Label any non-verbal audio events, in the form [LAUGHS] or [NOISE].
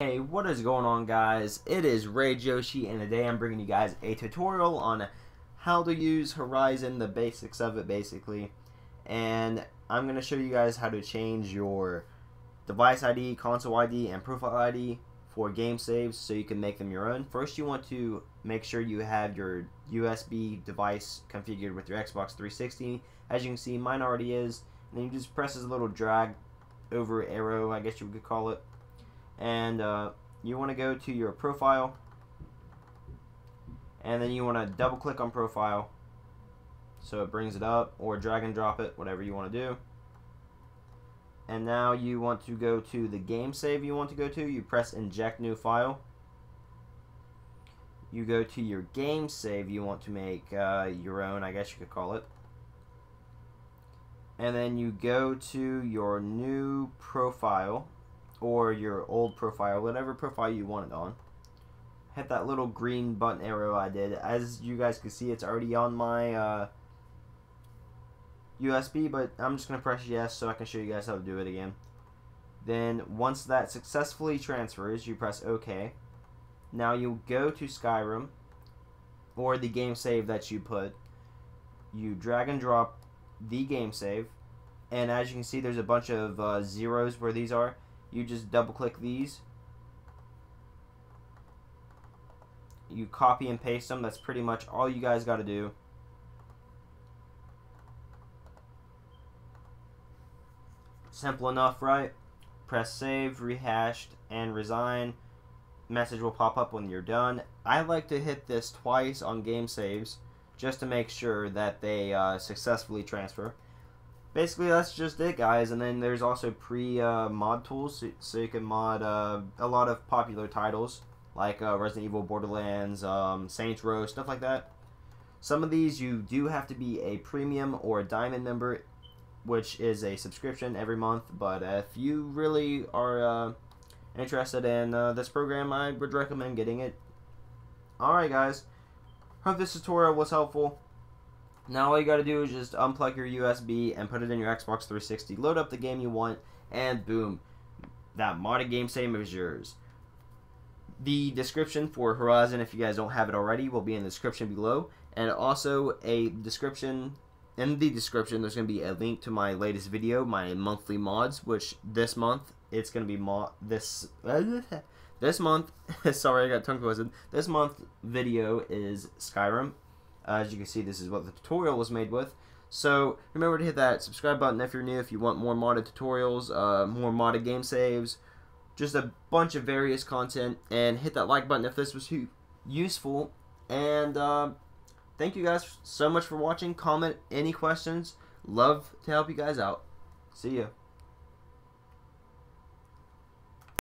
Hey, what is going on guys? It is Rage Yoshi and today I'm bringing you guys a tutorial on how to use Horizon, the basics of it basically. And I'm going to show you guys how to change your device ID, console ID, and profile ID for game saves so you can make them your own. First you want to make sure you have your USB device configured with your Xbox 360. As you can see mine already is. And then you just press this little drag over arrow I guess you could call it and uh, you want to go to your profile. And then you want to double click on profile. So it brings it up or drag and drop it whatever you want to do. And now you want to go to the game save you want to go to. You press inject new file. You go to your game save you want to make uh, your own I guess you could call it. And then you go to your new profile or your old profile, whatever profile you want it on. Hit that little green button arrow I did. As you guys can see, it's already on my uh, USB, but I'm just going to press yes so I can show you guys how to do it again. Then once that successfully transfers, you press OK. Now you go to Skyrim or the game save that you put. You drag and drop the game save and as you can see there's a bunch of uh, zeros where these are you just double click these. You copy and paste them. That's pretty much all you guys got to do. Simple enough right? Press save rehashed and resign. Message will pop up when you're done. I like to hit this twice on game saves just to make sure that they uh, successfully transfer basically that's just it guys. And then there's also pre uh, mod tools so, so, you can mod uh, a lot of popular titles like uh, Resident Evil Borderlands um, Saints Row stuff like that. Some of these you do have to be a premium or a diamond member which is a subscription every month. But if you really are uh, interested in uh, this program I would recommend getting it. Alright guys. Hope this tutorial was helpful now all you got to do is just unplug your USB and put it in your Xbox 360, load up the game you want, and boom, that modded game save is yours. The description for Horizon, if you guys don't have it already, will be in the description below, and also a description in the description there's going to be a link to my latest video my monthly mods which this month it's going to be mod this [LAUGHS] this month [LAUGHS] sorry i got tongue twisted this month video is skyrim as you can see, this is what the tutorial was made with. So remember to hit that subscribe button if you're new, if you want more modded tutorials, uh, more modded game saves, just a bunch of various content, and hit that like button if this was useful. And uh, thank you guys so much for watching. Comment any questions. Love to help you guys out. See ya.